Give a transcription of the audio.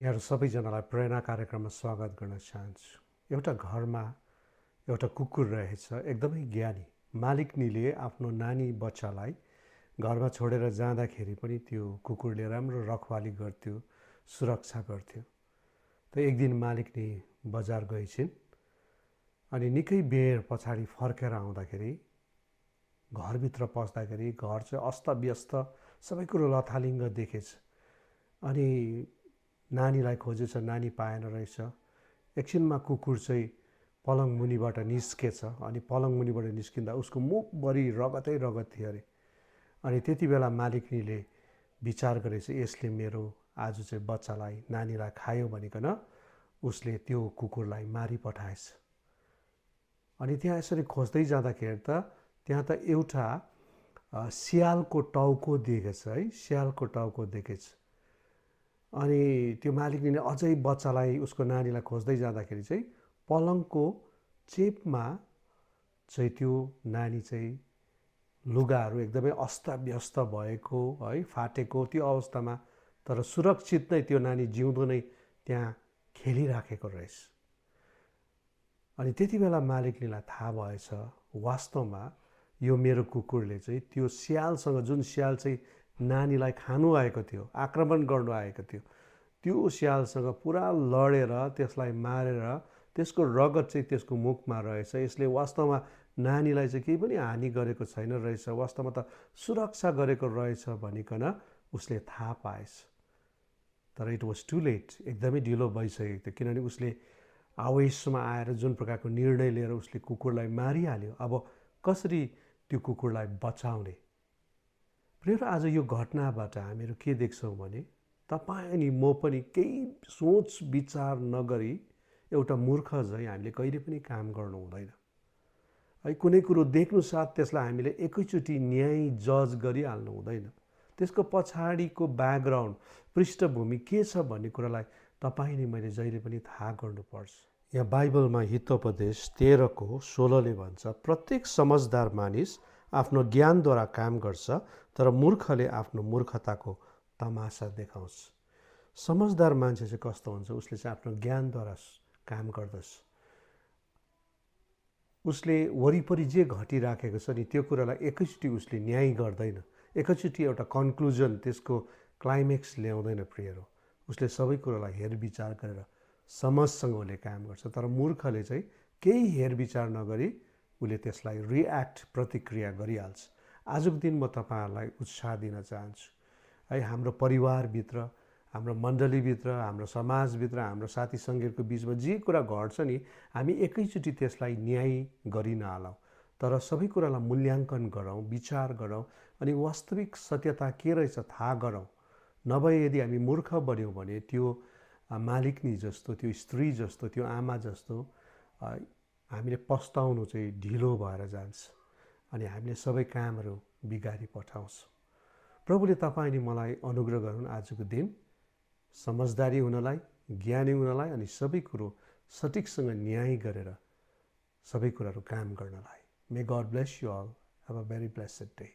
यहाँहरू सबैजनालाई प्रेरणा कार्यक्रममा स्वागत गर्न चाहन्छु। एउटा घरमा एउटा कुकुर रहेछ एकदमै ज्ञानी। मालिकनीले आफ्नो नानी बच्चालाई घरमा छोडेर जाँदाखेरि पनि त्यो कुकुरले राम्रो रखवाली गर्थ्यो सुरक्षा गर्थ्यो। त एक दिन मालिकनी बजार गएछिन् अनि निकै बेर पछाडि फर्केर आउँदाखेरि घरभित्र पस्दाखेरि घर चाहिँ अस्तव्यस्त सबै कुरो लथालिङ्ग देखेछ। अनि नानीलाई खोजेछ नानी पाएन रहेछ। एकछिनमा कुकुर चाहिँ पलङ मुनिबाट निस्केछ अनि पलङ मुनिबाट निस्किँदा उसको मुखभरि रगतै रगत थियो अरे। अनि त्यति बेला मालिकनीले विचार गरेछ यसले मेरो आज चाहिँ बच्चालाई नानीलाई खायो भनिकन उसले त्यो कुकुरलाई मारिपठाएछ अनि त्यहाँ यसरी खोज्दै जाँदाखेरि त त्यहाँ त एउटा सियालको टाउको देखेछ है सियालको टाउको देखेछ। अनि त्यो मालिकले अझै बच्चालाई उसको नानीलाई खोज्दै जाँदाखेरि चाहिँ पलङको चेपमा चाहिँ त्यो नानी चाहिँ लुगाहरू एकदमै अस्तव्यस्त भएको है फाटेको त्यो अवस्थामा तर सुरक्षित नै त्यो नानी जिउँदो नै त्यहाँ खेलिराखेको रहेछ। अनि त्यति बेला मालिकनीलाई थाहा भएछ वास्तवमा यो मेरो कुकुरले चाहिँ त्यो स्यालसँग जुन स्याल चाहिँ नानीलाई खानु आएको थियो आक्रमण गर्नु आएको थियो। त्यो स्यालसँग पुरा लडेर त्यसलाई मारेर त्यसको रगत चाहिँ त्यसको मुखमा रहेछ। यसले वास्तवमा नानीलाई चाहिँ केही पनि हानि गरेको छैन रहेछ। वास्तवमा त सुरक्षा गरेको रहेछ भनिकन उसले थाहा पाएछ। तर इट वाज टु लेट एकदमै ढिलो भइसकेको थियो। किनभने उसले आवेशमा आएर जुन प्रकारको निर्णय लिएर उसले कुकुरलाई मारिहाल्यो अब कसरी त्यो कुकुरलाई बचाउने? प्रिय आज यो घटनाबाट हामीहरू के देख्छौँ भने तपाईँ अनि म पनि केही सोच विचार नगरी एउटा मूर्ख झै हामीले कहिले पनि काम गर्नु हुँदैन। है कुनै कुरो देख्नु साथ त्यसलाई हामीले एकैचोटि न्याय जज गरिहाल्नु हुँदैन। त्यसको पछाडिको ब्याकग्राउन्ड पृष्ठभूमि के छ भन्ने कुरालाई तपाईँ नि मैले जहिले पनि थाहा गर्नुपर्छ। यहाँ बाइबलमा हितोपदेश तेह्रको सोह्रले भन्छ प्रत्येक समझदार मानिस आफ्नो ज्ञानद्वारा काम गर्छ तर मूर्खले आफ्नो मूर्खताको तमासा देखाउँछ। समझदार मान्छे चाहिँ कस्तो हुन्छ? उसले चाहिँ आफ्नो ज्ञानद्वारा काम गर्दछ। उसले वरिपरि जे घटिराखेको छ नि त्यो कुरालाई एकैचोटि उसले न्याय गर्दैन। एकैचोटि एउटा कन्क्लुजन त्यसको क्लाइमेक्स ल्याउँदैन प्रियहरू उसले सबै कुरालाई हेरविचार गरेर समझसँग उसले काम गर्छ। तर मूर्खले चाहिँ केही हेरविचार नगरी उसले त्यसलाई रियाक्ट प्रतिक्रिया गरिहाल्छ। आजको दिन म तपाईँहरूलाई उत्साह दिन चाहन्छु। है हाम्रो परिवारभित्र हाम्रो मण्डलीभित्र हाम्रो समाजभित्र हाम्रो साथी सङ्गीतको बिचमा जे कुरा घट्छ नि हामी एकैचोटि त्यसलाई न्याय गरि नहालौँ तर सबै कुरालाई मूल्याङ्कन गरौँ विचार गरौँ अनि वास्तविक सत्यता के रहेछ थाहा गरौँ। नभए यदि हामी मूर्ख बन्यौँ भने त्यो मालिकनी जस्तो त्यो स्त्री जस्तो त्यो आमा जस्तो हामीले पस्ताउनु चाहिँ ढिलो भएर जान्छ अनि हामीले सबै कामहरू बिगारी पठाउँछ। प्रभुले तपाईँ अनि मलाई अनुग्रह गरून् आजको दिन। समझदारी हुनलाई ज्ञानी हुनलाई अनि सबै कुरो सठिकसँग न्याय गरेर सबै कुराहरू काम गर्नलाई। May God bless you all have a very blessed day